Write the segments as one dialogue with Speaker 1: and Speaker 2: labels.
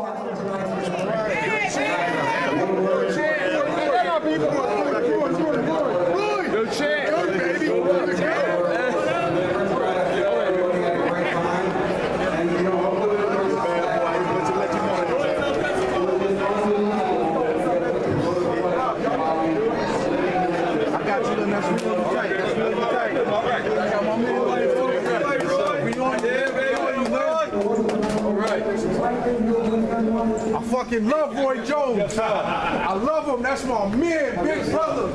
Speaker 1: Thank you. I fucking love Roy Jones. I love him. That's my man, big brother.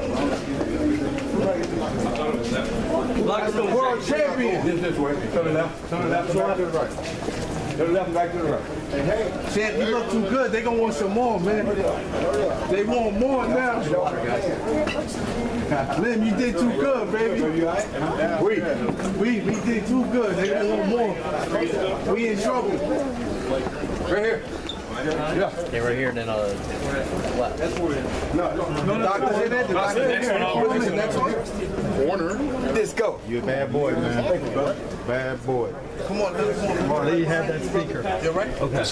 Speaker 1: World champion.
Speaker 2: This this way. Turn it left. Turn it left. to the right. Turn it left back to the right.
Speaker 1: Hey, Champ, you look too good. They gonna want some more, man. They want more now. Lim, you did too good, baby. We, we, we did too good. They want more. We in trouble.
Speaker 2: Right here.
Speaker 3: Okay, right here, then uh, left.
Speaker 1: The doctor's in it. The doctor's in there. What's the next one?
Speaker 2: Corner. Let's go.
Speaker 4: You a bad boy, man. Thank you, brother. Bad boy.
Speaker 1: Come on, Lim, come on.
Speaker 4: Marley had that speaker.
Speaker 1: You all right? Okay.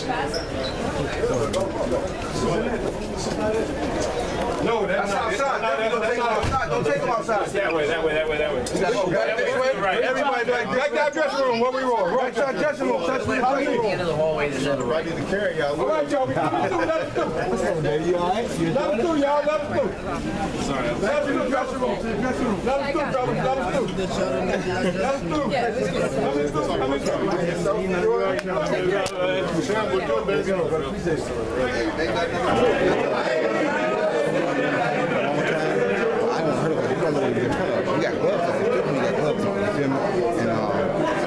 Speaker 2: No, that's
Speaker 1: That's
Speaker 2: not.
Speaker 1: outside. Don't take them outside. Don't take them outside.
Speaker 2: That way, that way, that way, that way.
Speaker 1: Go back this way.
Speaker 2: Right.
Speaker 1: Everybody back
Speaker 2: Back that dressing room. Where we roll?
Speaker 1: Right side dressing room. Touch the dressing
Speaker 3: At the
Speaker 1: room.
Speaker 3: end of the hallway, there's another
Speaker 4: I
Speaker 3: right.
Speaker 4: need to carry y'all.
Speaker 2: All right, y'all. We let them through. Let them through.
Speaker 4: Baby, you all right? You
Speaker 2: Let them through, y'all. Let them through. Sorry. Let them through the dressing room.
Speaker 1: Dressing room.
Speaker 2: Let them through, fellas. Let them through. Let them through. Let them through. Let them through.
Speaker 4: Sam, we're good, baby. I don't heard of it. You don't know what you're talking about. We got gloves. on. We got gloves. on, You feel me? And uh,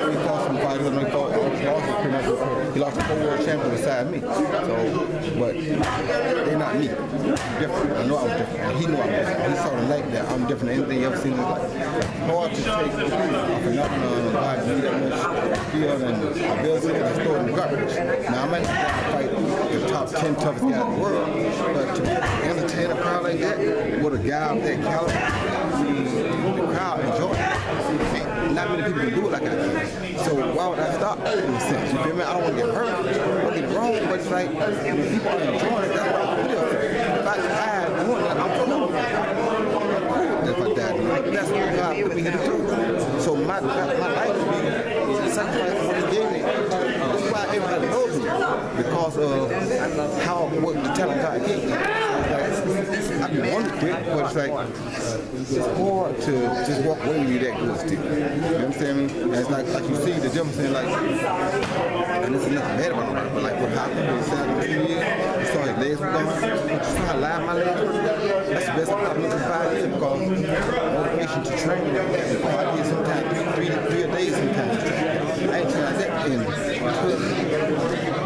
Speaker 4: we fought some fighters. and we fought. He lost pretty much. He lost a four-world champion beside me. So, but they're not me. I'm different. I know I'm different. And he knew I'm different. He saw the light that I'm different than anything he ever seen in his life. Hard to take off the body. That much skill and ability and store in garbage. Now I might fight the top 10 toughest guys in the world, but to entertain a crowd like that with a guy of that caliber, the crowd enjoy it. Not many people can do it like I can. Why would I stop in a sense? You feel me? I don't want to get hurt. Don't get it wrong, but it's like when people are enjoying it, that's what I feel. If I died doing that, I'm cool. If I died doing it, that's what God put me here to do. So my, my, my life is be sacrificed for what he gave. That's why everybody knows me. Because of how, what the talent God gave me. I can quit, but it's like, it's hard to just walk away when you're that good still. You I'm saying? And it's like, like you see the difference in like, and this is nothing bad about nobody, but like what happened signed him two years, you saw his legs were gone, you saw how live my legs were. That's the best I've looked in five years because motivation to train, I did sometimes three, three, three a day sometimes. I ain't trying that in You know what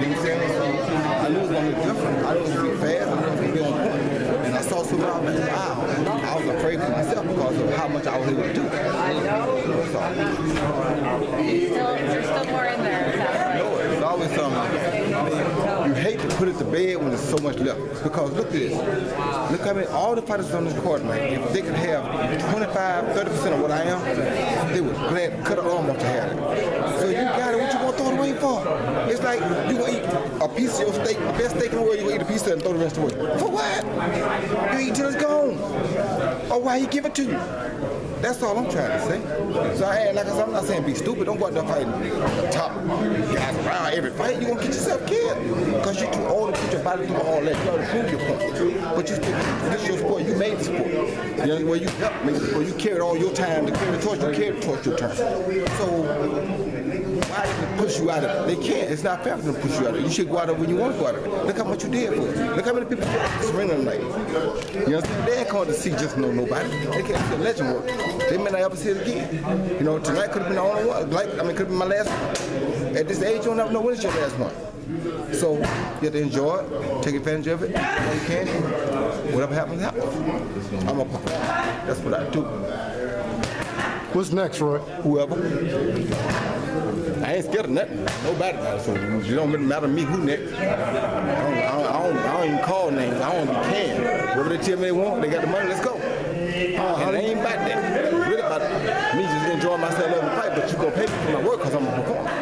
Speaker 4: I'm saying? I knew it was gonna be different. I knew it was gonna be fast, I knew it was gonna be on point. I saw some out like. I was afraid for myself because of how much I was able to do. So,
Speaker 5: Still, there's still more in there. it sounds like.
Speaker 4: no, it's always something. You hate to put it to bed when there's so much left. Because look at this. Look how many, all the fighters on this court, man, if they could have 25, 30% of what I am, they would glad cut an arm off to have it. So you got it, what you gonna throw it away for? Like you gonna eat a piece of your steak, the best steak in the world, you gonna eat a piece of it and throw the rest away. For what? You eat till it's gone. Or why he give it to you? That's all I'm trying to say. So I had, like I said, I'm not saying be stupid. Don't go out there fighting the top guys around every fight. You gonna get yourself killed because you're too old to put your body through all that. You already proved your point. But you still, this is your sport. You made the sport. You know, where you helped make the. You carried all your time to carry the torch. You carried the torch your turn. So why did they push you out of it? They can't. It's not fair for them to push you out of it. You should go out of it when you want to go out of it. Look how much you did for it. Look how many people surrender tonight. You know what I'm saying? They ain't called to see just no nobody. They can't see a legend work. They may not ever see it again. You know, tonight could have been the only one. Like, I mean, could have been my last one. At this age, you don't ever know when it's your last one. So you have to enjoy it, take advantage of it, when you can. Whatever happens, happens. I'm a performer. That's what I do.
Speaker 6: What's next, Roy?
Speaker 4: Whoever. I ain't scared of nothing. Nobody. So it don't really matter to me who next. I don't, I don't, I don't, I don't even call names. I don't be can. Whatever they tell me they want, they got the money, let's go. and it ain't about that. It's really about me just enjoying myself loving the fight, but you gonna pay me for my work because I'm a performer.